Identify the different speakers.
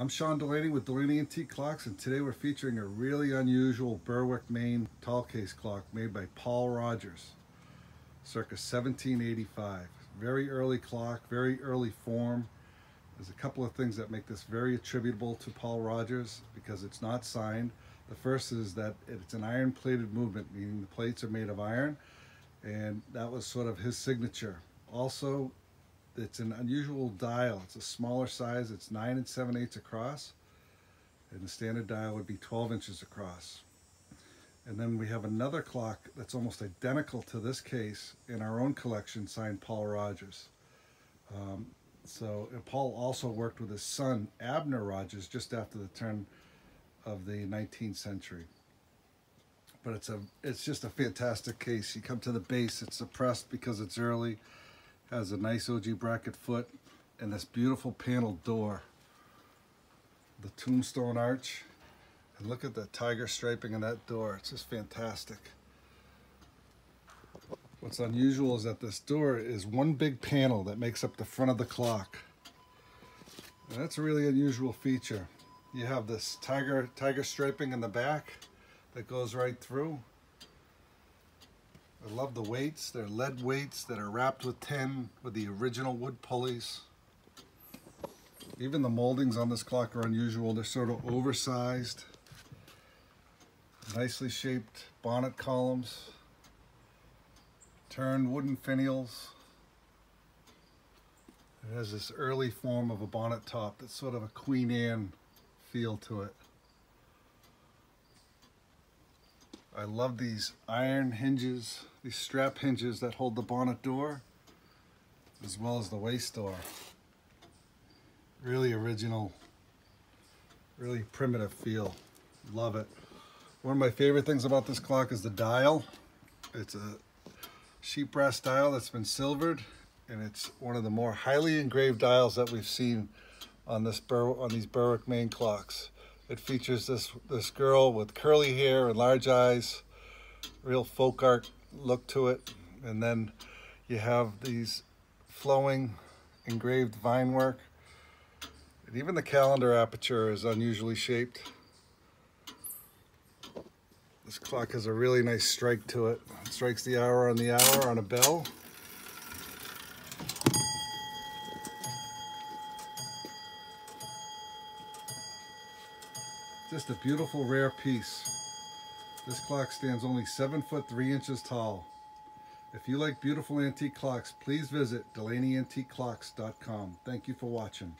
Speaker 1: I'm Sean Delaney with Delaney Antique Clocks and today we're featuring a really unusual Berwick, Maine tall case clock made by Paul Rogers circa 1785. Very early clock, very early form. There's a couple of things that make this very attributable to Paul Rogers because it's not signed. The first is that it's an iron plated movement, meaning the plates are made of iron and that was sort of his signature. Also, it's an unusual dial. It's a smaller size. It's 9 and 7 eighths across. And the standard dial would be 12 inches across. And then we have another clock that's almost identical to this case in our own collection signed Paul Rogers. Um, so Paul also worked with his son Abner Rogers just after the turn of the 19th century. But it's a it's just a fantastic case. You come to the base, it's suppressed because it's early has a nice ogee bracket foot and this beautiful panel door. The tombstone arch. And look at the tiger striping in that door. It's just fantastic. What's unusual is that this door is one big panel that makes up the front of the clock. And that's a really unusual feature. You have this tiger tiger striping in the back that goes right through. I love the weights. They're lead weights that are wrapped with tin with the original wood pulleys. Even the moldings on this clock are unusual. They're sort of oversized. Nicely shaped bonnet columns. Turned wooden finials. It has this early form of a bonnet top that's sort of a Queen Anne feel to it. I love these iron hinges, these strap hinges that hold the bonnet door, as well as the waist door. Really original, really primitive feel. Love it. One of my favorite things about this clock is the dial. It's a sheet brass dial that's been silvered, and it's one of the more highly engraved dials that we've seen on this Bur on these Berwick, Maine clocks. It features this, this girl with curly hair and large eyes, real folk art look to it. And then you have these flowing engraved vine work. And even the calendar aperture is unusually shaped. This clock has a really nice strike to it. It strikes the hour on the hour on a bell. Just a beautiful rare piece. This clock stands only 7 foot 3 inches tall. If you like beautiful antique clocks, please visit DelaneyAntiqueClocks.com. Thank you for watching.